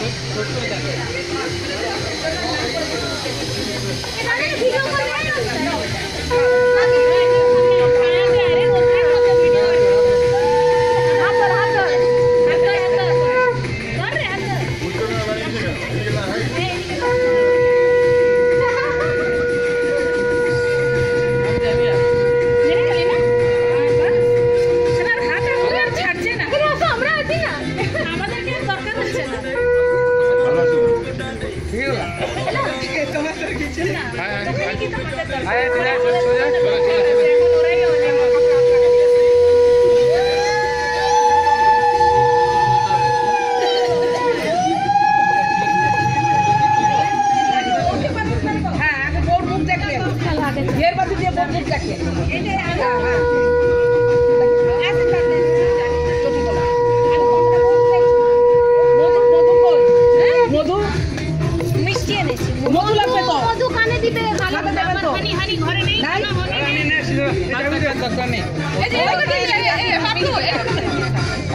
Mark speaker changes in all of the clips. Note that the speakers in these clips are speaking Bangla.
Speaker 1: こっちをだけ。आया आया आया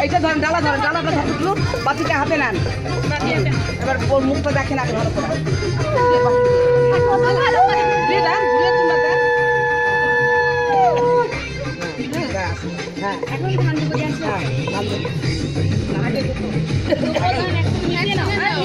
Speaker 2: এইটা ধরেন ডালা ধরেন ডালাটা ধরে তুলুন বাচ্চাটা হাতে নেন এবার ওর মুখটা দেখেন আগে ভালো করে হ্যাঁ
Speaker 1: এখন ধান দেবো হ্যাঁ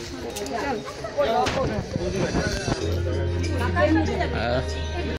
Speaker 1: 赤い感じだけ
Speaker 3: ど、新鮮な。